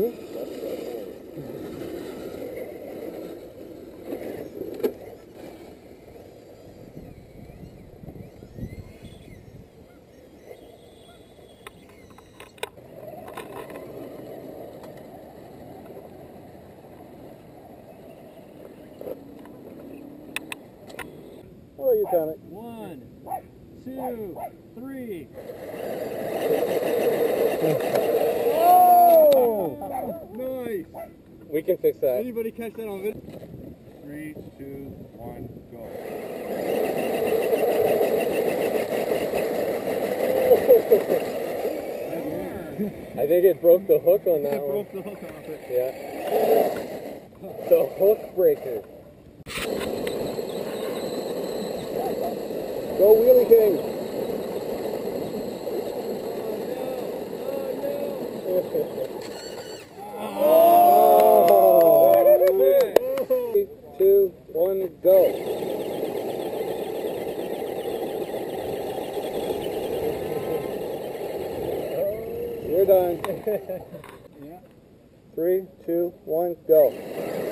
How about you, Tommy? One, two, three. Oh! Nice. We can fix that. Anybody catch that on video? Three, two, one, go. I think it broke the hook on that I one. broke the hook off it. Yeah. The hook breaker. Go Wheelie King. oh. oh Three, two, one, go. You're done. Three, two, one, go.